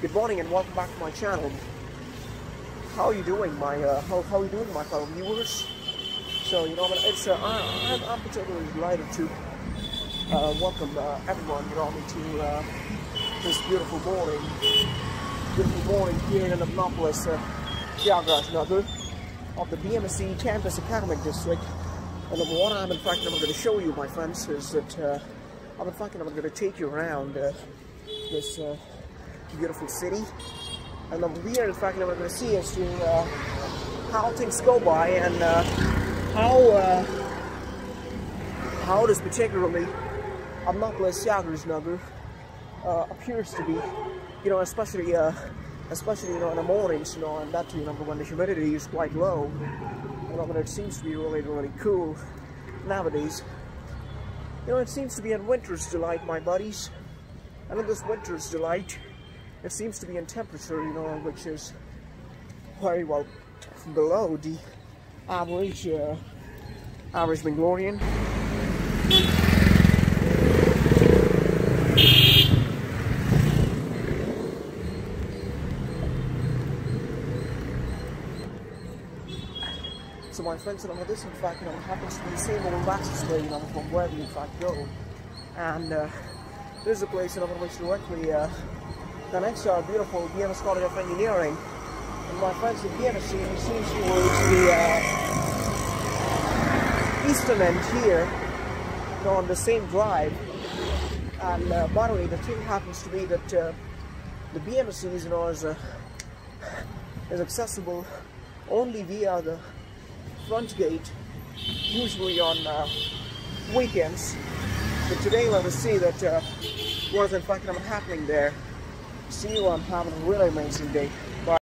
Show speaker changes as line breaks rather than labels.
Good morning and welcome back to my channel. How are you doing, my uh, how how are you doing, my fellow viewers? So you know, it's uh, I, I'm, I'm particularly delighted to uh, welcome uh, everyone, you know, to uh, this beautiful morning, beautiful morning here in Annapolis, uh, Nagar of the BMSC Campus Academic District. And what I'm in fact I'm going to show you, my friends, is that uh, I'm in fact I'm going to take you around uh, this uh, beautiful city. And over here, in fact, what we're going to see is to, uh, how things go by and uh, how uh, how this particularly Annapolis Thiagraj uh, appears to be, you know, especially uh, especially you know in the mornings, you know, and that you know when the humidity is quite low, you know, but it seems to be really really cool nowadays. You know, it seems to be in winter's delight, my buddies, and in this winter's delight. It seems to be in temperature, you know, which is very well below the average uh, average Bangalorean. So my friends, you know, this in fact, you know, happens to be the same old way, you know, from where we in fact go. And uh, this is a place, you know, which directly uh, the next our beautiful BMS College of Engineering. And my friends, the BMS seems towards the uh, eastern end here, you on the same drive. And uh, by the way, the thing happens to be that uh, the BMS, you know, is, uh, is accessible only via the front gate, usually on uh, weekends. But today, let us see that what is in fact happening there. See you on having a really amazing day. Bye.